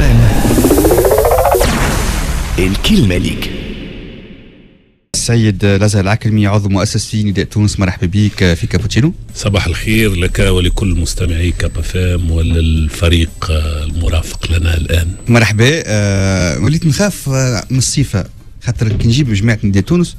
ام الكلمة ليك. السيد لزهر العكرمي عضو مؤسسي نداء تونس. مرحبا بك في كابوتشينو. صباح الخير لك ولكل مستمعي كاب اف ام وللفريق المرافق لنا الآن. مرحبا. آه وليت نخاف آه من الصفة خاطر كي نجيب جماعة نداء تونس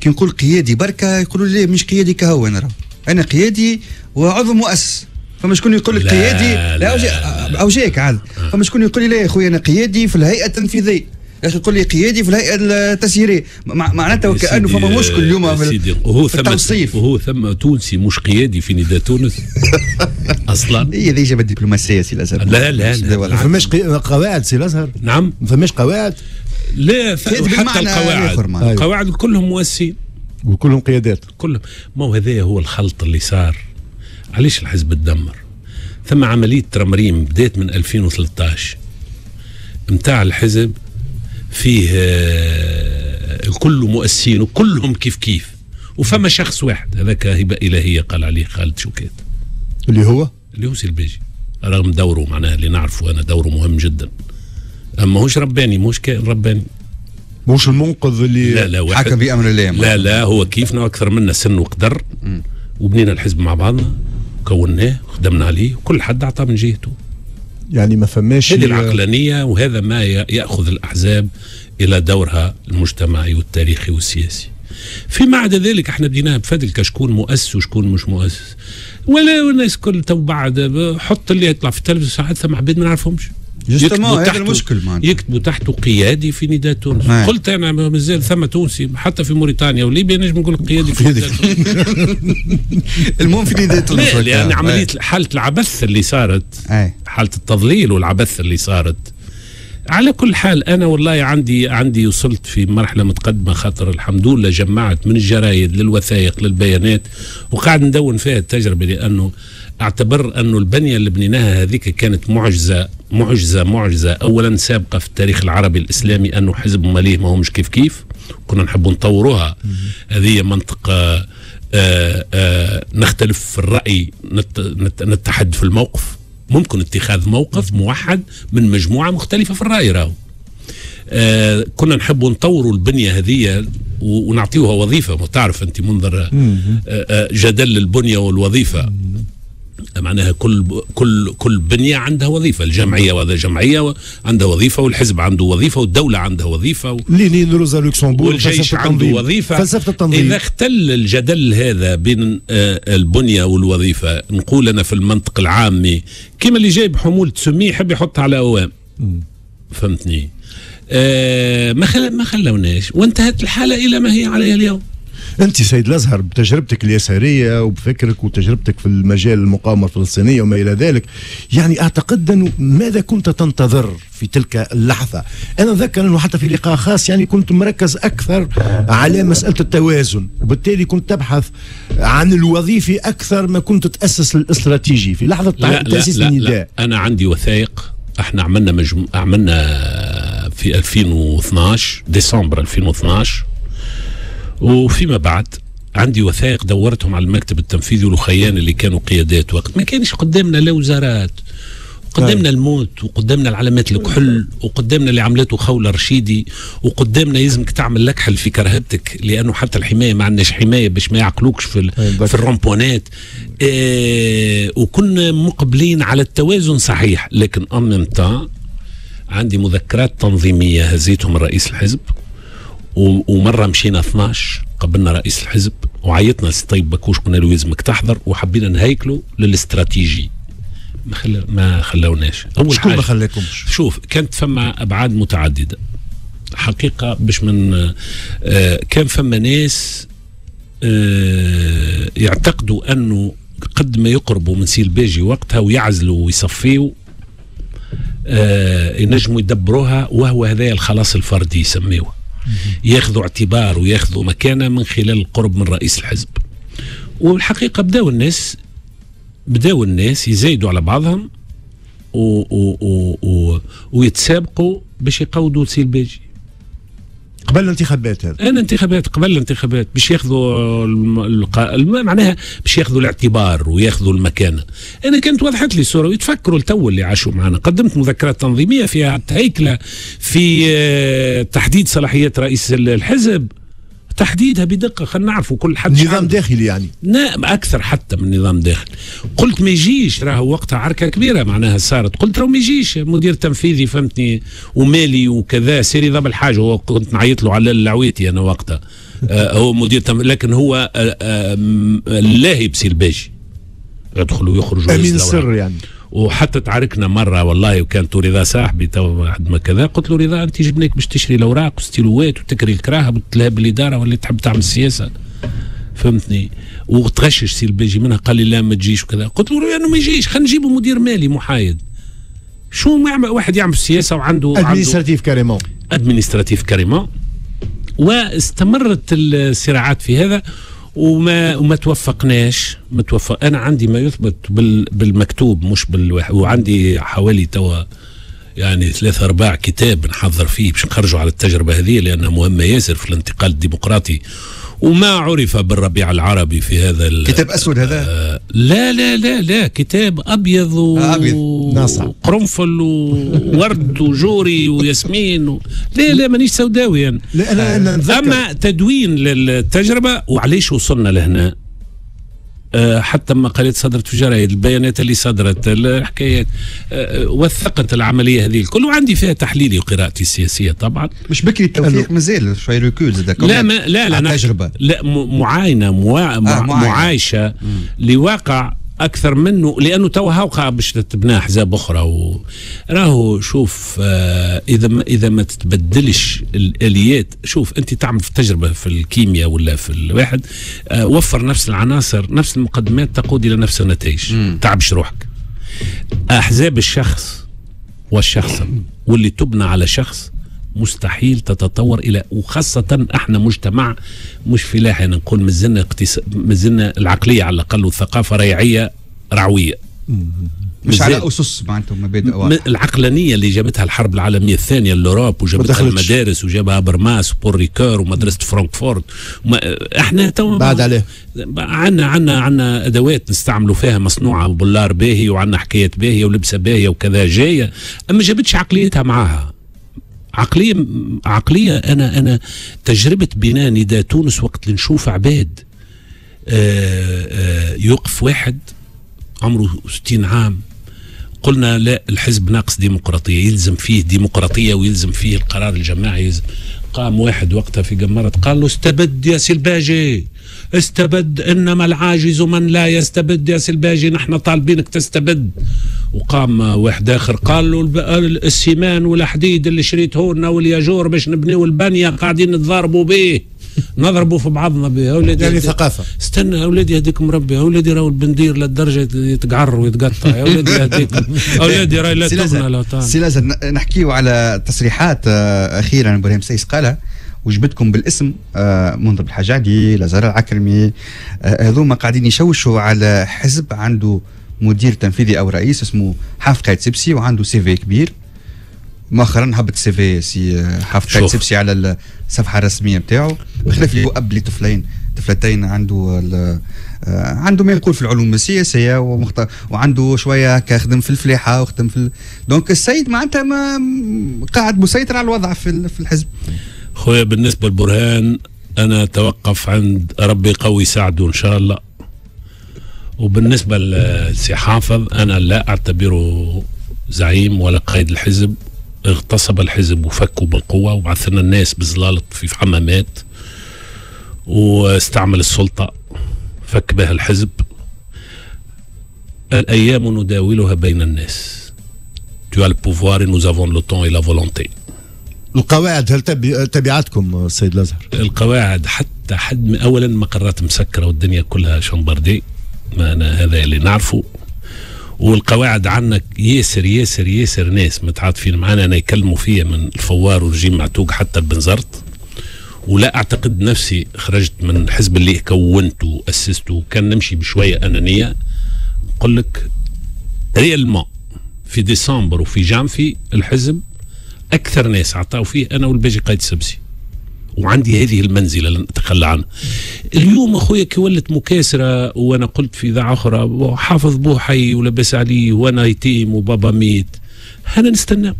كي نقول قيادي بركة يقولوا لي مش قيادي كهو أنا راه. أنا قيادي وعضو مؤسس. فما شكون يقول لك قيادي؟ لا، لا لا. أو جايك عاد. فما شكون يقول لي لا يا خويا أنا قيادي في الهيئة التنفيذية. يا أخي يقول لي قيادي في الهيئة التسييرية. مع- معناتها وكأنه فما مشكل اليوم في وهو ثم التوصيف. وهو ثم تونسي مش قيادي في نداء تونس؟ أصلا؟ هي ذي جابت الدبلوماسيه سي الأزهر. لا، لا، لا. ما فماش قواعد سي الأزهر؟ نعم. ما فماش قواعد؟ لا بالمعنى القواعد. القواعد كلهم مؤسسين وكلهم قيادات. كلهم. ما هو هذا هو الخلط اللي صار؟ علاش الحزب تدمر؟ ثم عملية ترمريم بدات من 2013 متاع الحزب فيه آه، الكل مؤسسين وكلهم كيف كيف. وفما شخص واحد هذاك هبة إلهية قال عليه خالد شوكات اللي هو؟ اللي هو سلبيجي رغم دوره معناها اللي نعرفه أنا دوره مهم جدا. أما هوش رباني مش كائن رباني. مش المنقذ اللي لا لا واحد. حكم بأمر الله. لا لا هو كيفنا أكثر منا سن وقدر. وبنينا الحزب مع بعضنا. كوناه خدمنا عليه وكل حد اعطى من جهته. يعني ما فماش هذه العقلانية وهذا ما ي- يأخذ الأحزاب إلى دورها المجتمعي والتاريخي والسياسي. فيما عدا ذلك إحنا بديناها بفضل كشكون مؤسس وشكون مش مؤسس. ولا الناس كل تو بعد حط اللي يطلع في التلفزيون ساعات ثم عباد ما نعرفهمش. يكتبوا هذا المشكل معناتها. يكتبوا تحته قيادي في نداء تونس. نعم. قلت أنا مازال ثم تونسي حتى في موريتانيا وليبيا نجم نقول قيادي في نداء المهم في نداء تونس لا لأن. عملية حالة العبث اللي صارت حالة التضليل والعبث اللي صارت. على كل حال أنا والله عندي عندي وصلت في مرحلة متقدمة خاطر الحمد لله جمعت من الجرايد للوثائق للبيانات وقاعد ندون فيها التجربة لأنه أعتبر انه البنية اللي بنيناها هذيك كانت معجزة معجزة معجزة. اولا سابقة في التاريخ العربي الإسلامي أنه حزب مالية ما هو مش كيف كيف. كنا نحب نطوروها. هذه منطقة آه آه نختلف في نت نتحد في الموقف. ممكن اتخاذ موقف موحد من مجموعة مختلفة في الرأي راهو. آه كنا نحب نطوروا البنية هذه ونعطيوها وظيفة. ما تعرف أنت منظر آه آه جدل البنية والوظيفة. معناها كل كل كل بنية عندها وظيفة الجمعية وهذا جمعية عندها وظيفة والحزب عنده وظيفة والدولة عندها وظيفة لينين روزا لوكسمبورغ والجيش عنده. وظيفة. فلسفة التنظيم. إذا اختل الجدل هذا بين آه، البنية والوظيفة نقول أنا في المنطق العامي كما اللي جايب حمولة سميه يحب يحطها على أوام. فهمتني؟ آه ما خل... ما خلوناش. وانتهت الحالة إلى ما هي عليها اليوم. أنت سيد الأزهر بتجربتك اليسارية وبفكرك وتجربتك في المجال المقاومة الفلسطينية وما إلى ذلك. يعني أعتقد أنه ماذا كنت تنتظر في تلك اللحظة؟ أنا ذكر أنه حتى في لقاء خاص يعني كنت مركز أكثر على مسألة التوازن وبالتالي كنت تبحث عن الوظيفي أكثر ما كنت تأسس الاستراتيجي في لحظة لا لا, تأسيس لا, النداء. لا أنا عندي وثائق إحنا عملنا مجم... عملنا في 2012 ديسمبر 2012 وفيما بعد عندي وثائق دورتهم على المكتب التنفيذي والخيان اللي كانوا قيادات وقت. ما كانش قدامنا لا وزارات قدامنا الموت وقدامنا العلامات الكحل وقدامنا اللي عملته خولة رشيدي وقدامنا يلزمك تعمل لكحل في كرهبتك لأنه حتى الحماية ما عندناش حماية باش ما يعقلوكش في أي في الرامبونات آه وكنا مقبلين على التوازن صحيح لكن temps عندي مذكرات تنظيمية هزيتهم رئيس الحزب. ومرة مشينا 12 قبلنا رئيس الحزب وعيطنا لسي طيب بكوش قلنا له يلزمك تحضر وحبينا نهيكله للاستراتيجي. ما خلا ما خلوناش أول شكون ما خلاكمش؟ شوف كانت فما أبعاد متعددة. حقيقة باش من آه كان فما ناس آه يعتقدوا أنه قد ما يقربوا من سي الباجي وقتها ويعزلوا ويصفيوا آه ينجموا يدبروها وهو هذا الخلاص الفردي يسميوه. ياخذوا اعتبار وياخذوا مكانة من خلال القرب من رئيس الحزب. والحقيقة بداوا الناس بداوا الناس يزايدوا على بعضهم و و و و ويتسابقوا باش يقودوا سي الباجي. قبل الانتخابات هذا. أنا انتخابات قبل الانتخابات باش ياخذوا الم... الق... الم... معناها باش ياخذوا الاعتبار وياخذوا المكانة. أنا كانت وضحت لي الصورة ويتفكروا التو اللي عاشوا معنا. قدمت مذكرات تنظيمية فيها هيكلة في آه، تحديد صلاحيات رئيس الحزب. تحديدها بدقة خلينا نعرفوا كل حد نظام داخلي يعني. نعم أكثر حتى من نظام داخلي. قلت ما يجيش راهو وقتها عركة كبيرة معناها صارت. قلت راهو ما يجيش مدير تنفيذي فهمتني ومالي وكذا سيري ضب الحاجة. هو كنت نعيط له على العويتي أنا وقتها. آه هو مدير تنفيذي لكن هو آه آه لاهي بسي الباجي يدخل ويخرج أمين السر يعني. وحتى تعاركنا مرة والله وكانت رضا صاحبي تو واحد ما كذا قلت له رضا أنت جبناك باش تشري الأوراق وستيلوات وتكري الكراهب وتلهب بالإدارة ولا تحب تعمل سياسة. فهمتني؟ وتغشش سي الباجي منها قال لي لا ما تجيش وكذا. قلت له انه ما يجيش خلينا نجيبه مدير مالي محايد. شو يعمل واحد يعمل سياسة وعنده administratif carrément administratif carrément واستمرت الصراعات في هذا وما وما توفقناش ما توفق أنا عندي ما يثبت بال بالمكتوب مش بالواحد وعندي حوالي توا يعني ثلاثة أرباع كتاب نحضر فيه باش نخرجوا على التجربة هذه لأنها مهمة ياسر في الانتقال الديمقراطي. وما عرف بالربيع العربي في هذا كتاب أسود هذا؟ آه لا لا لا لا كتاب أبيض و... آه أبيض. وقرنفل وورد وجوري وياسمين و... لا لا مانيش سوداوي يعني. لا أنا أنا نتذكر أما تدوين للتجربة وعليش وصلنا لهنا آه، حتى مقالات صدرت في الجرايد البيانات اللي صدرت الحكايات آه، آه، وثقت العملية هذه الكل وعندي فيها تحليلي وقراءتي السياسية طبعا مش بكري التوثيق مازال شوي recul لا ما لا لا تجربة لا معاينة. مع... معاينة. معايشة لواقع أكثر منه لأنه تو هاوقع باش تتبنى أحزاب أخرى. و... راهو شوف آه إذا ما إذا ما تتبدلش الاليات شوف أنت تعمل في تجربة في الكيمياء ولا في الواحد آه وفر نفس العناصر نفس المقدمات تقود إلى نفس النتائج. تعبش روحك. أحزاب الشخص والشخص واللي تبنى على شخص مستحيل تتطور إلى وخاصة إحنا مجتمع مش فلاحي أنا نقول مازلنا اقتص... مازلنا العقلية على الأقل والثقافة ريعية رعوية. مش. على أسس معناتها مبادئ واضحه العقلانية اللي جابتها الحرب العالمية الثانية l'Europe وجابتها. المدارس وجاب هابرماس وبول ريكور ومدرسة فرانكفورت. إحنا تو بعد عليه. عنا عنا عنا أدوات نستعملوا فيها مصنوعة وبولار باهي وعنا حكايات باهية ولبسة باهية وكذا جاية. أما جابتش عقليتها معاها. عقلية عقلية أنا أنا تجربة بناء نداء تونس وقت اللي نشوف عباد آه، آه، يوقف واحد عمره 60 عام قلنا لا الحزب ناقص ديمقراطية يلزم فيه ديمقراطية ويلزم فيه القرار الجماعي يلزم قام واحد وقتها في جمرة قال له استبد يا سلباجي استبد إنما العاجز من لا يستبد. يا سلباجي نحن طالبينك تستبد. وقام واحد آخر قال له السيمان والحديد اللي شريته لنا والياجور باش نبنيو البنيه قاعدين نتضاربوا به نضربوا في بعضنا به أولادي يعني ثقافة. استنى أولادي يهديكم ربي يا أولادي راهو البندير للدرجة يتقعر ويتقطع. يا أولادي يهديكم أولادي راهي لا تبنى لازم نحكيو على تصريحات آه، أخيرا إبراهيم سيس قالها. وجبتكم بالاسم آه، منذر الحجاجي لزهر العكرمي آه، هذوما قاعدين يشوشوا على حزب عنده مدير تنفيذي أو رئيس اسمه حافظ قايد سبسي وعنده CV كبير. مؤخرا هبط CV سي آه، حافظ قايد. سبسي على الصفحة الرسمية بتاعه. بخلاف اللي هو اب لطفلين طفلتين عنده عنده ما يقول في العلوم السياسيه ومخت... وعنده شوية هكا خدم في الفلاحة وخدم في ال... donc السيد معناتها ما قاعد مسيطر على الوضع في ال- في الحزب. خويا بالنسبة للبرهان أنا أتوقف عند ربي قوي ساعده إن شاء الله. وبالنسبة لسي حافظ أنا لا أعتبره زعيم ولا قائد الحزب. اغتصب الحزب وفكوا بالقوة وبعث لنا الناس بزلالط في حمامات واستعمل السلطة فك بها الحزب. الأيام نداولها بين الناس. Tu as le pouvoir et nous avons le temps et la volonté. القواعد هل تبي تبعاتكم السيد الأزهر؟ القواعد حتى حد اولا مقرات مسكرة والدنيا كلها شمبردي ما أنا هذا اللي نعرفه. والقواعد عنك ياسر ياسر ياسر ناس متعاطفين معانا أنا يكلموا فيا من الفوار ورجيم معتوق حتى البنزرت ولا أعتقد نفسي خرجت من الحزب اللي كونته واسسته كان نمشي بشوية أنانية. نقول لك réellement في ديسمبر وفي جانفي الحزب أكثر ناس عطاو فيه أنا والباجي قايد سبسي. وعندي هذه المنزلة لن أتخلى عنها اليوم أخويا كي ولت مكاسرة وأنا قلت في اذاعه أخرى حافظ بوه حي ولبس عليه وأنا يتيم وبابا ميت. أنا نستنى.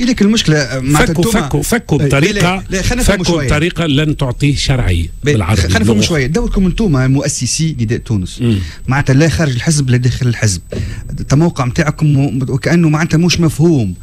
إليك المشكلة مع فكوا فكوا فكوا بطريقة فكوا بطريقة لن تعطيه شرعية بالعربي خلينا نفهم شوية. دوركم أنتم مؤسسي نداء تونس معناتها لا خارج الحزب لا داخل الحزب. التموقع نتاعكم وكأنه معناتها مش مفهوم.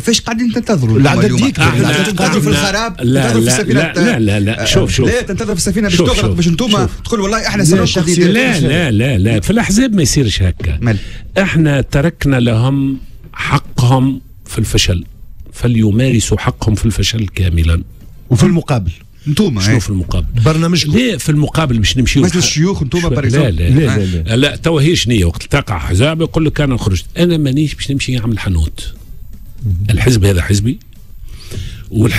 فاش قاعدين تنتظروا العدد ديك تنتظروا في الخراب؟ لا لا, لا لا لا لا شوف شوف. لا تنتظروا في السفينة باش تغرق باش أنتم تقول والله إحنا سننقذ لا لا لا لا في الأحزاب ما يصيرش هكا. إحنا تركنا لهم حقهم في الفشل. فليمارسوا حقهم في الفشل كاملا. وفي المقابل. أنتم شنو في المقابل؟ برنامجكم لا في المقابل باش نمشيو مثل الشيوخ أنتم لا لا لا, لا, لا, لا, توا هي شنية وقت تقع حزاب يقول لك أنا خرجت. أنا مانيش باش نمشي نعمل حانوت الحزب هذا حزبي.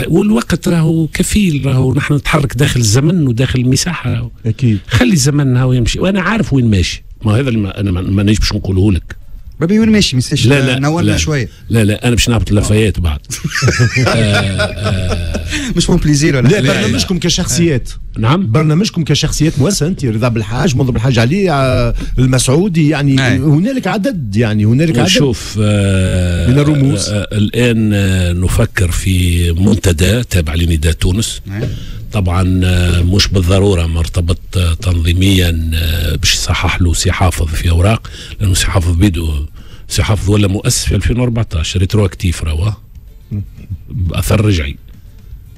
والوقت راهو كفيل راهو نحن نتحرك داخل الزمن وداخل المساحة. أكيد. خلي الزمن هاو يمشي. وأنا عارف وين ماشي. ما هذا اللي أنا مانيش باش نقوله لك. بابي وين ماشي ما لا لا نولنا شوية. لا لا أنا باش نهبط لافايات بعد. مش بون بليزير ولا لا برنامجكم كشخصيات. نعم. برنامجكم كشخصيات مؤسسه أنت رضا بالحاج منظر بالحاج علي المسعودي يعني هنالك عدد يعني هنالك عدد. شوف آه من الرموز. آه الآن آه نفكر في منتدى تابع لنداء تونس. طبعا مش بالضرورة مرتبط تنظيميا باش يصحح له سي حافظ في أوراق لأنه سي حافظ بيدو سي حافظ ولا مؤسس في 2014 ريترو اكتيف روا باثر رجعي.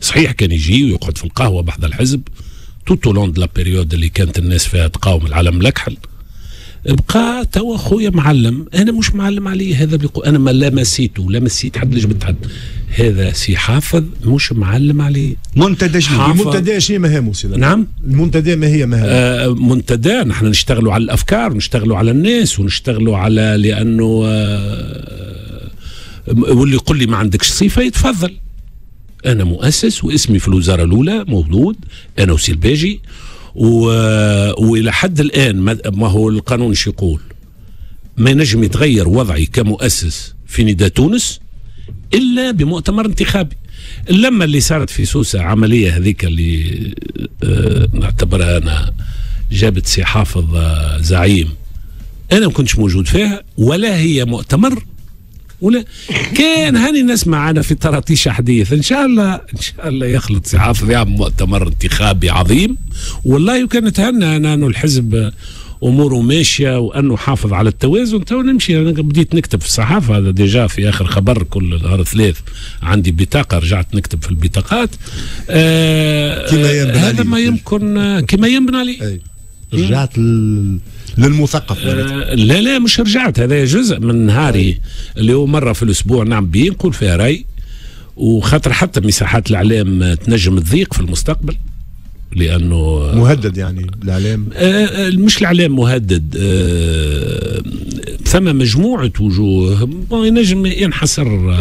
صحيح كان يجي ويقعد في القهوة بحذا الحزب توتو لون لا بيريود اللي كانت الناس فيها تقاوم العالم الاكحل بقى توا خويا معلم أنا مش معلم عليه هذا بيقول أنا ما لمسيته لمسيت حد جبت حد هذا سي حافظ مش معلم عليه. منتدى شنو؟ المنتدى شنو مهامه سيدي؟ نعم. المنتدى ما هي مهامه آه منتدى. نحن نشتغلوا على الأفكار ونشتغلوا على الناس ونشتغلوا على لأنه آه واللي يقول لي ما عندكش صفة يتفضل. أنا مؤسس واسمي في الوزارة الأولى موجود أنا وسي الباجي و... وإلى حد الآن ما هو القانون شو يقول؟ ما ينجم يتغير وضعي كمؤسس في نداء تونس إلا بمؤتمر انتخابي. لما اللي صارت في سوسة عملية هذيك اللي آه نعتبرها أنا جابت سي حافظ آه زعيم. أنا ما كنتش موجود فيها ولا هي مؤتمر ولا كان هاني نسمع معنا في طراطيش حديث إن شاء الله إن شاء الله يخلط سي حافظ يعمل مؤتمر انتخابي عظيم. والله وكان نتهنى أنا الحزب اموره ماشيه وانه حافظ على التوازن. تو نمشي. أنا بديت نكتب في الصحافة. هذا déjà في آخر خبر كل نهار ثلاث عندي بطاقة. رجعت نكتب في البطاقات. آه كما ينبني هذا ما يمكن كما ينبني عليه رجعت للمثقف. آه لا لا مش رجعت. هذا جزء من نهاري. اللي هو مرة في الأسبوع نعم بيه نقول فيها رأي. وخاطر حتى مساحات الإعلام تنجم تضيق في المستقبل. لأنه مهدد يعني الإعلام؟ آه مش الإعلام مهدد آه ثم مجموعه وجوه ينجم ينحسر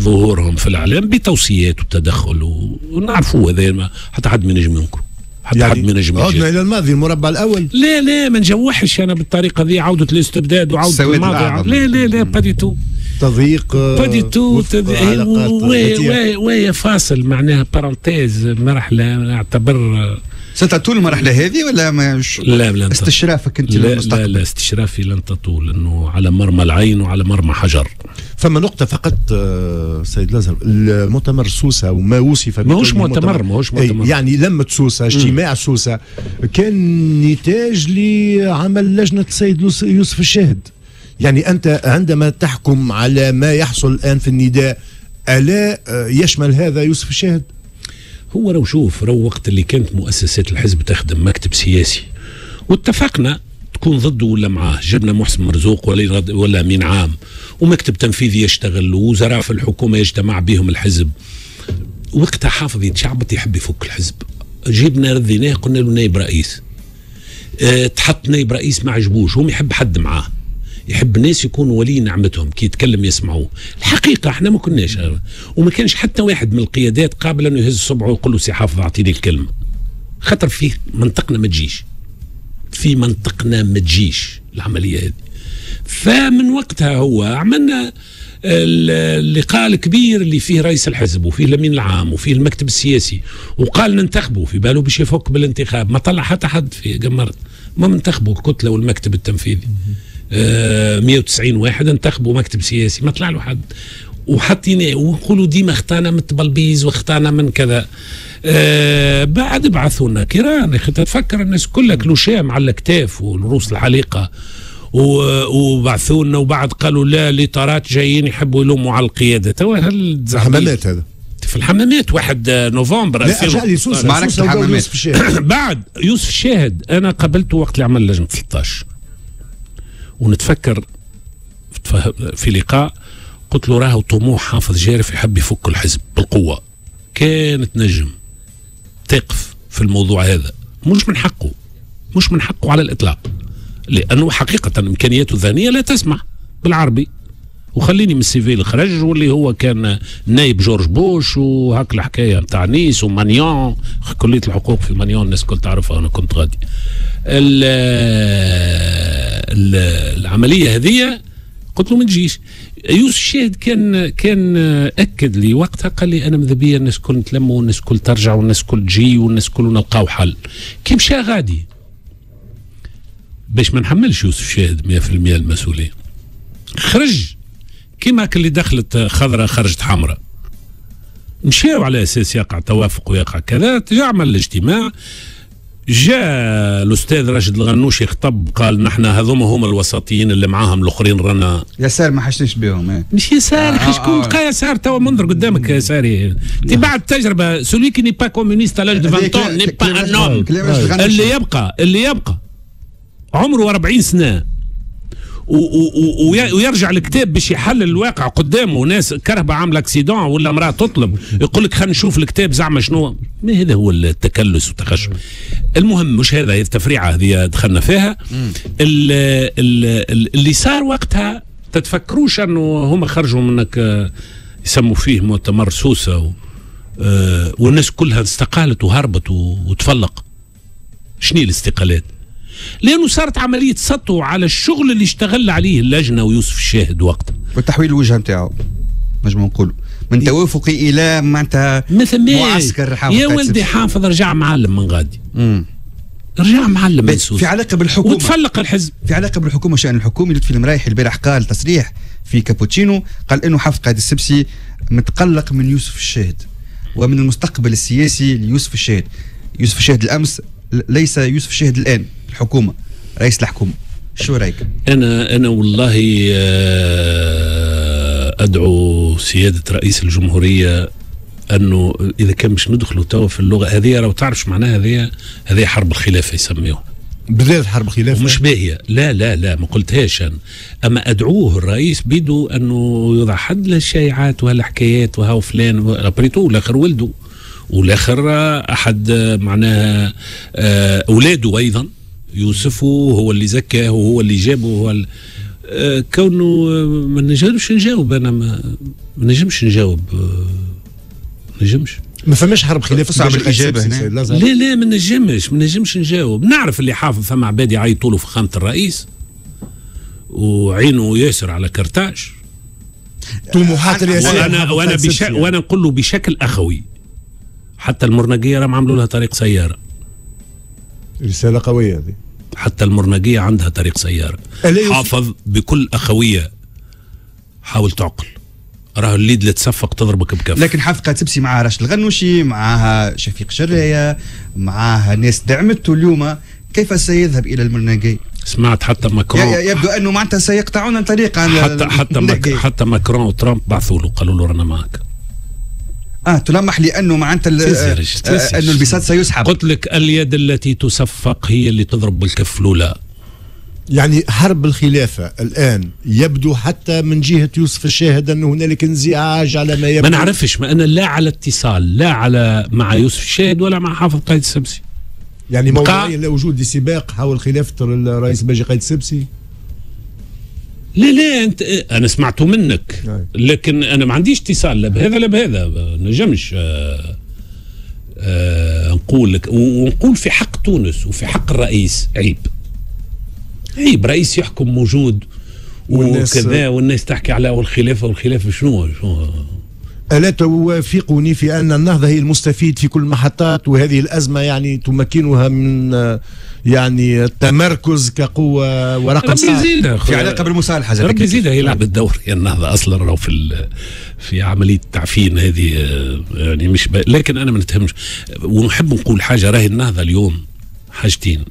ظهورهم في الإعلام بتوصيات وتدخل ونعرفوا هذا حتى حد ما ينجم ينكر حتى يعني حد ما ينجم عدنا إلى الماضي المربع الأول؟ لا لا ما نجوحش أنا بالطريقة ذي عودة الاستبداد وعودة الماضي لا لا لا pas du tout. تضييق pas du tout وهي فاصل معناها parenthèse مرحله نعتبر ستطول المرحله هذه ولا مش لا لن استشرافك أنت لا لا, لا استشرافي لن تطول إنه على مرمى العين وعلى مرمى حجر. فما نقطة فقط سيد لازر المؤتمر سوسة وما وصف ماهوش مؤتمر ماهوش مؤتمر. يعني لمة سوسة اجتماع سوسة كان نتاج لعمل لجنة السيد يوسف الشاهد. يعني أنت عندما تحكم على ما يحصل الآن في النداء ألا يشمل هذا يوسف الشاهد؟ هو لو شوف رو وقت اللي كانت مؤسسات الحزب تخدم مكتب سياسي واتفقنا تكون ضده ولا معاه. جبنا محسن مرزوق ولا ولا أمين عام ومكتب تنفيذي يشتغل ووزراء في الحكومة يجتمع بهم الحزب. وقتها حافظ يتشعبط يحب يفك الحزب. جبنا رذيناه قلنا له نائب رئيس. آه تحط نائب رئيس ما عجبوش هم يحب حد معاه. يحب الناس يكونوا ولي نعمتهم كي يتكلم يسمعوه الحقيقة إحنا ما كناش وما كانش حتى واحد من القيادات قابل أنه يهز صبعه ويقول له سي حافظ أعطيني الكلمة. خاطر في منطقنا ما تجيش. في منطقنا ما تجيش العملية هذه. فمن وقتها هو عملنا اللقاء الكبير اللي فيه رئيس الحزب وفيه الأمين العام وفيه المكتب السياسي وقال ننتخبوا في باله باش يفك بالانتخاب. ما طلع حتى حد في قمرت. ما انتخبوا الكتلة والمكتب التنفيذي. 190 واحد انتخبوا مكتب سياسي ما طلع له حد. وحطينا ونقولوا ديما اختانا من التبلبيز واختانا من كذا. آه بعد بعثوا لنا كيران. يا أخي تفكر الناس كلها كلوشام على الأكتاف والرؤوس الحليقه وبعثوا لنا وبعد قالوا لا ليطارات جايين يحبوا يلوموا على القيادة. توا هل الحمامات هذا. في الحمامات 1 نوفمبر لا اجالي سوس الحمامات. بعد يوسف الشاهد أنا قابلته وقت اللي عمل لجنه 13 ونتفكر في لقاء. قلت له راهو طموح حافظ جارف يحب يفك الحزب بالقوة. كانت نجم تقف في الموضوع هذا. مش من حقه. مش من حقه على الإطلاق. لأنه حقيقة إمكانياته الذهنية لا تسمح بالعربي. وخليني من ال CV اللي خرج واللي هو كان نايب جورج بوش وهاك الحكاية نتاع نيس ومانيون. كلية الحقوق في مانيون الناس الكل تعرفها أنا كنت غادي. العملية هذه قلت له ما تجيش. يوسف شاهد كان كان أكد لي وقتها قال لي أنا ماذا بيا؟ الناس كل نتلموا والناس كل ترجع والناس كل تجي والناس كل نلقاو حل. كي مشى غادي؟ باش ما نحملش يوسف شاهد 100% المسؤولية. خرج. كيما اللي دخلت خضراء خرجت حمراء مشاو على أساس يقع توافق ويقع كذا عمل الاجتماع. جاء الأستاذ راشد الغنوشي يخطب قال نحن هذوما هما الوسطيين اللي معاهم الأخرين رانا. يسار ما حشنيش بهم إيه. مش يسار آه شكون تلقى آه. يسار توا منظر قدامك يساري انت بعد تجربه celui qui n'est pas communiste à l'âge de 20 n'est pas un اللي يبقى اللي يبقى عمره 40 سنة. ويرجع الكتاب باش يحلل الواقع قدامه. ناس كرهبة عاملة accident ولا امرأة تطلب يقول لك خلينا نشوف الكتاب زعما شنو. ما هذا هو التكلس والتخشب المهم مش هذا التفريعة هذه دخلنا فيها. اللي صار وقتها تتفكروش أنه هم خرجوا منك يسموا فيه مؤتمر سوسه آه، والناس كلها استقالت وهربت وتفلق. شنو الاستقالات؟ لأنه صارت عملية سطو على الشغل اللي اشتغل عليه اللجنة ويوسف الشاهد وقتها. وتحويل الوجهه نتاعو نجم نقول من توافقي إلى معناتها معسكر حافظ يا ولدي حافظ رجع معلم من غادي. مم. رجع معلم في علاقة بالحكومة. وتفلق الحزب. في علاقة بالحكومة شأن الحكومي لطفي المرايحي البارح قال تصريح في كابوتشينو قال إنه حافظ قائد السبسي متقلق من يوسف الشاهد ومن المستقبل السياسي ليوسف الشاهد. يوسف الشاهد الأمس ليس يوسف الشاهد الآن. الحكومة رئيس الحكومة. شو رأيك؟ أنا أنا والله آه، أدعو سيادة رئيس الجمهورية أنه إذا كان مش ندخلوا توا في اللغة هذه لو تعرفش معناها هذه؟ هذه حرب الخلافة يسميوها. بداية حرب خلافة مش باهية. لا لا لا ما قلتهاش أنا. أما أدعوه الرئيس بيدو أنه يوضع حد للشائعات وهالحكايات وهاو فلان بريتو الآخر ولده. والآخر أحد معناها آه، أولاده أيضا يوسف هو اللي زكاه وهو اللي جابه هو ال... آه، كونه آه، ما نجمش نجاوب أنا ما, ما نجمش نجاوب آه، ما نجمش. ما فماش حرب خلاف صعب الإجابة هنا. لا لا ما نجمش ما نجمش نجاوب. نعرف اللي حافظ ثم عباد يعيطوا له في خانة الرئيس وعينه ياسر على كرتاج طموحات الياسر وأنا وأنا بش... وأنا نقول له بشكل أخوي. حتى المرنقيه راهم عملوا لها طريق سيارة. رسالة قوية هذه. حتى المرنقية عندها طريق سيارة. حافظ بكل أخوية حاول تعقل. راه الليد اللي تصفق تضربك بكف. لكن حافظ تبسي معها راشد الغنوشي معها شفيق شراية معها ناس دعمته اليوم. كيف سيذهب إلى المرنقي سمعت حتى ماكرون. يبدو أنه معناتها سيقطعون الطريق حتى حتى حتى ماكرون وترامب بعثوا له قالوا له رانا معك آه تلمح لأنه معناتها آه، آه، إنه البساط سيسحب. قلت لك اليد التي تصفق هي اللي تضرب بالكف الاولى يعني حرب الخلافة الآن يبدو حتى من جهة يوسف الشاهد أنه هنالك انزعاج على ما يبدو. ما نعرفش ما أنا لا على اتصال لا على مع يوسف الشاهد ولا مع حافظ قائد السبسي. يعني موضوعيا لا وجود سباق حول خلافة الرئيس باجي قائد السبسي؟ لا لا أنت أنا سمعته منك نعم. لكن أنا ما عنديش اتصال لا بهذا لا بهذا ما نجمش آه آه نقول لك. ونقول في حق تونس وفي حق الرئيس عيب. عيب رئيس يحكم موجود وكذا والناس تحكي على والخلافة والخلافة شنو شنو؟ ألا توافقني في أن النهضة هي المستفيد في كل المحطات؟ وهذه الأزمة يعني تمكنها من يعني التمركز كقوة ورقم صعب في علاقة بالمصالحة زاد ربي يزيدها يلعب الدور يا النهضه أصلا راهو في ال- في عملية التعفين هذه يعني مش ب... لكن أنا ما نتهمش. ونحب نقول حاجة راهي النهضة اليوم حاجتين.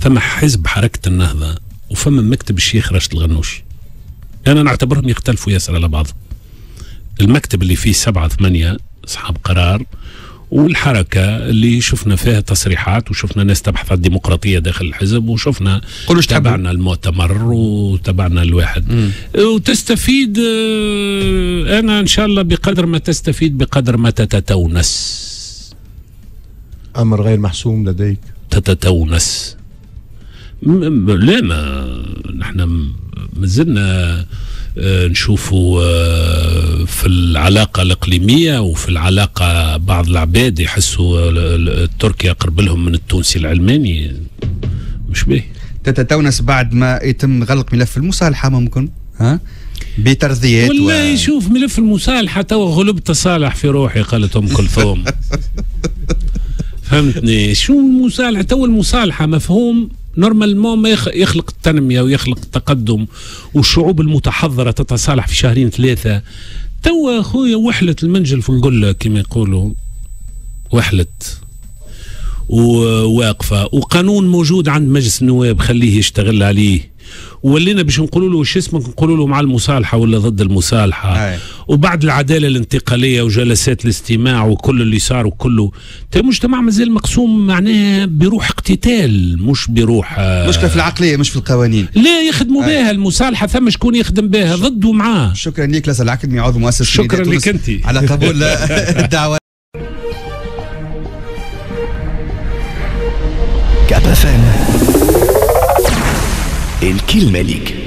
ثم حزب حركة النهضة وفما مكتب الشيخ راشد الغنوشي أنا نعتبرهم يختلفوا ياسر على بعضهم المكتب اللي فيه سبعة ثمانية أصحاب قرار والحركة اللي شفنا فيها تصريحات وشفنا ناس تبحث عن الديمقراطية داخل الحزب وشفنا. تابعنا المؤتمر وتابعنا الواحد. وتستفيد آه، أنا إن شاء الله بقدر ما تستفيد بقدر ما تتتونس. أمر غير محسوم لديك؟ تتتونس. لا ما نحن مازلنا نشوفوا آه، في العلاقة الإقليمية وفي العلاقة بعض العباد يحسوا ال- تركيا قرب لهم من التونسي العلماني. مش باهي. تتونس بعد ما يتم غلق ملف المصالحة ممكن ها؟ بترضيات والله و... شوف ملف المصالحة تو غلب تصالح في روحي قالت أم كلثوم. فهمتني؟ شو المصالحة؟ تو المصالحة مفهوم normalement ما يخ- يخلق التنمية ويخلق التقدم والشعوب المتحضرة تتصالح في شهرين ثلاثة. تو أخويا وحلة المنجل في القلة كما يقولوا. وحلت وواقفة. وقانون موجود عند مجلس النواب خليه يشتغل عليه. ولينا باش نقولوا له وش اسمك نقولوا له مع المصالحة ولا ضد المصالحة. أي. وبعد العدالة الانتقالية وجلسات الاستماع وكل اللي صار وكله. تا مجتمع مازال مقسوم معناه بروح اقتتال مش بروح آه، مشكله في العقلية مش في القوانين. لا يخدموا. بها المصالحة ثم شكون يخدم بها؟ ضده معاه. شكرا لك لاس العكدمي عضو مؤسس شكراً لك أنت. على قبول الدعوة. كاب اف ام الكلمة ليك